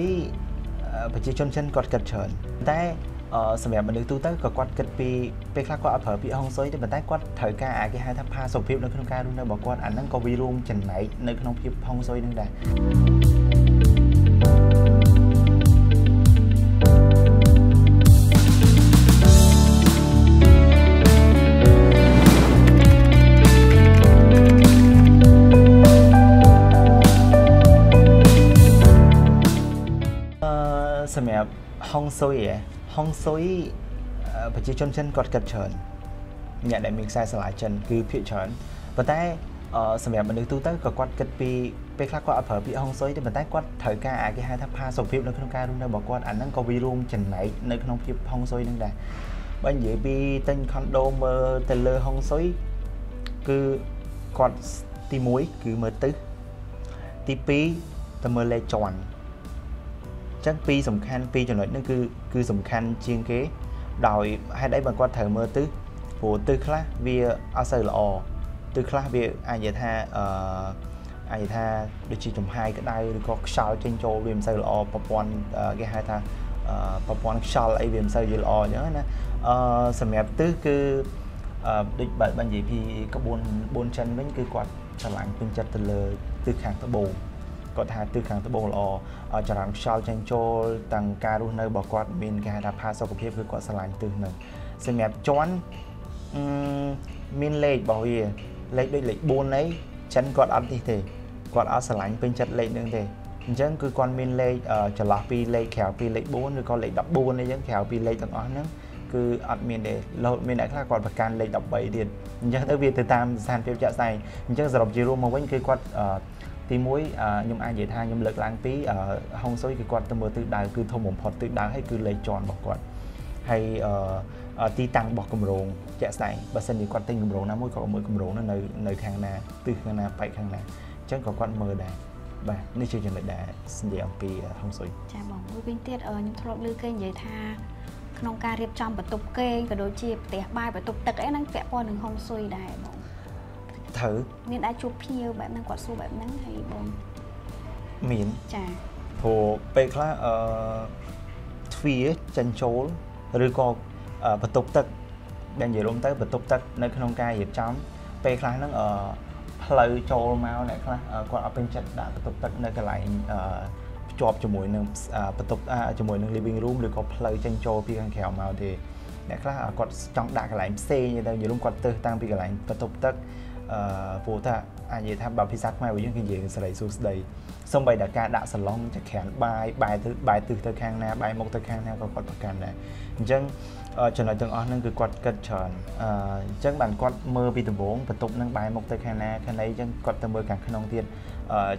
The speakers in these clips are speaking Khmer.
ពីប្រជាជនចិនគាត់គិតច្រើនតែសម្រាប់មនុស្សទូទៅក៏គាត់គិតពីពេលខ្លះគាត់អត់ប្រើពាក្យហុងស៊ុយទេប៉ុន្តែគាត់ត្រូវការអាគេហៅថាផាសុខភាពនៅក្នុងការរស់នៅរបស់គាត់អាហ្នឹងក៏វារួមចំណែកនៅក្នុងភាពហុងស៊ុយនឹងដែរ ហុងស៊ុយហុងស៊ុយប្រជាជនចិនគាត់គិតច្រើនអ្នកដែលមានខ្សែស្រឡាយចិនគឺភាគច្រើនប៉ុន្តែសម្រាប់មនុស្សទូទៅក៏គាត់គិតពីពេលខ្លះគាត់អត់ប្រើពាក្យហុងស៊ុយទេប៉ុន្តែគាត់ត្រូវការអាគេហៅថាផាសុខភាពនៅក្នុងការរស់នៅរបស់គាត់អាហ្នឹងក៏វារួមចំណែកនៅក្នុងភាពហុងស៊ុយនឹងដែរបើនិយាយពីទិញខុនដូមើលទៅលើហុងស៊ុយគឺគាត់ទី1គឺមើលទិសទី2ទៅមើលលេខជាន់ ចឹងពីរសំខាន់ពីរចំណុចនេះគឺគឺសំខាន់ជាងគេ ដោយហេតុអីបើគាត់ត្រូវមើលទិសព្រោះទិសខ្លះវាអត់សូវល្អទិសខ្លះវាអាចនិយាយថាអឺអាចនិយាយថាដូចជាចំហាយក្តៅឬក៏ខ្យល់ចេញចូលវាមិនសូវល្អប្រព័ន្ធគេហៅថាប្រព័ន្ធខ្យល់អីវាមិនសូវយល់ល្អអញ្ចឹងណាអឺសម្រាប់ទិសគឺអឺដូចបើនិយាយពីក្បួន4ចិនវិញគឺគាត់ឆ្លាញ់ពេញចិត្តទៅលើទិសខាងត្បូង គាត់ថាទិសខាងត្បូងល្អចរន្តខ្យល់ចេញចូលទាំងការរស់នៅរបស់គាត់មានគេហៅថាផាសុខភាពគឺគាត់ឆ្លាញ់ទិសហ្នឹងសម្រាប់ជន់មានលេខរបស់វាលេខដូចលេខ4អីចិនគាត់អត់នេះទេគាត់អត់ឆ្លាញ់ពេញចិត្តលេខហ្នឹងទេអញ្ចឹងគឺគាត់មានលេខចន្លោះពីលេខក្រៅពីលេខ4ឬក៏លេខ14អីចឹងក្រៅពីលេខទាំងអស់ហ្នឹងគឺអត់មានទេរហូតមានអ្នកខ្លះគាត់ប្រកាន់លេខ13ទៀតអញ្ចឹងទៅវាទៅតាមស្ថានភាពជាក់ស្ដែងអញ្ចឹងសរុបជារួមមកវិញគឺគាត់ ទី1ខ្ញុំអាចនិយាយថាខ្ញុំលើកឡើងពីហុងស៊ុយគឺគាត់ទៅមើលទិសដៅគឺធំបំផុតទិសដៅហើយគឺលេខជាន់របស់គាត់ហើយទីតាំងរបស់គម្រោងជាក់ស្ដែងបើសិនជាគាត់ទិញគម្រោងណាមួយគាត់មើលគម្រោងនោះនៅនៅខាងណាទិសខាងណាបែកខាងណាអញ្ចឹងក៏គាត់មើលដែរបាទនេះជាចំណុចដែលនិយាយអំពីហុងស៊ុយចាបងមួយវិញទៀតខ្ញុំធ្លាប់ឮគេនិយាយថាក្នុងការរៀបចំបន្ទប់គេងក៏ដូចជាផ្ទះបាយបន្ទប់ទឹកអីហ្នឹងពាក់ព័ន្ធនឹងហុងស៊ុយដែរបង ត្រូវមានអាចជួបភ្ញៀវបែបហ្នឹងគាត់សួរបែបហ្នឹងហើយបងមានចាព្រោះពេលខ្លះអឺទ្វារចិញ្ចូលឬក៏បន្ទប់ទឹកដែលនិយាយរួមទៅបន្ទប់ទឹកនៅក្នុងការរៀបចំពេលខ្លះហ្នឹងអឺផ្លូវចូលមកអ្នកខ្លះគាត់អត់ពេញចិត្តដាក់បន្ទប់ទឹកនៅកន្លែងអឺភ្ជាប់ជាមួយនឹងបន្ទប់ជាមួយនឹង living room ឬក៏ផ្លូវចេញចូលពីខាងក្រៅមកទេអ្នកខ្លះគាត់ចង់ដាក់កន្លែងផ្សេងទៅនិយាយរួមគាត់ទៅតាំងពីកន្លែងបន្ទប់ទឹក អឺព្រោះថាអាចនិយាយថាបើភាសាខ្មែររបស់យើងគឺនិយាយសេរីសួស្តីសូម្បីតែការដាក់សឡុងចក្រានបាយបែរទៅបែរទិសទៅខាងណាបែរមុខទៅខាងណាក៏គាត់ប្រកាន់ដែរអញ្ចឹងចំណុចទាំងអស់ហ្នឹងគឺគាត់គិតច្រើនអញ្ចឹងបានគាត់មើលពីដំបូងបន្ទប់ហ្នឹងបែរមុខទៅខាងណាខាងណីអញ្ចឹងគាត់ទៅមើលខាងក្នុងទៀត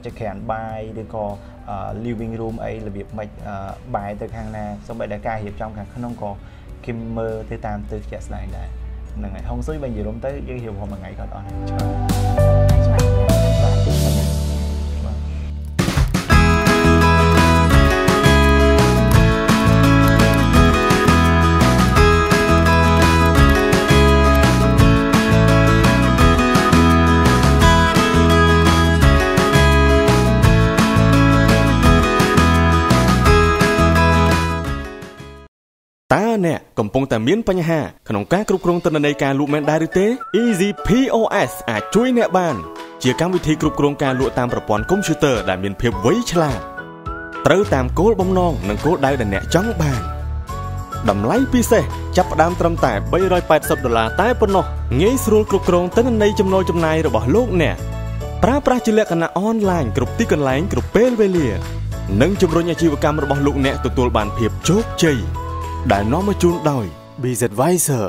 ចក្រានបាយឬក៏ living room អីរបៀបម៉េចបែរទៅខាងណាសូម្បីតែការរៀបចំខាងក្នុងក៏គេមើលទៅតាមទិសជាក់ស្ដែងដែរ ហ្នឹងហើយហុងស៊ុយបើនិយាយរំទៅយើងរៀបរាប់មួយថ្ងៃក៏អត់ច្រើន អ្នកកំពុងតែមានបញ្ហាក្នុងការគ្រប់គ្រងទិន្នន័យការលក់មែនដែរឬទេ Easy POS អាចជួយអ្នកបាន ជាកម្មវិធីគ្រប់គ្រងការលក់តាមប្រព័ន្ធកុំព្យូទ័រដែលមានភាពវៃឆ្លាតត្រូវតាមគោលបំណងនិងគោលដៅដែលអ្នកចង់បានតម្លៃពិសេសចាប់ផ្ដើមត្រឹមតែ380ដុល្លារតែប៉ុណ្ណោះងាយស្រួលគ្រប់គ្រងទិន្នន័យចំណូលចំណាយរបស់លោកអ្នកប្រើប្រាស់ជាលក្ខណៈអនឡាញគ្រប់ទីកន្លែងគ្រប់ពេលវេលា និងជំរុញអាជីវកម្មរបស់លោកអ្នកទទួលបានភាពជោគជ័យ ដែលនាំមកជូនដោយ BZ Advisor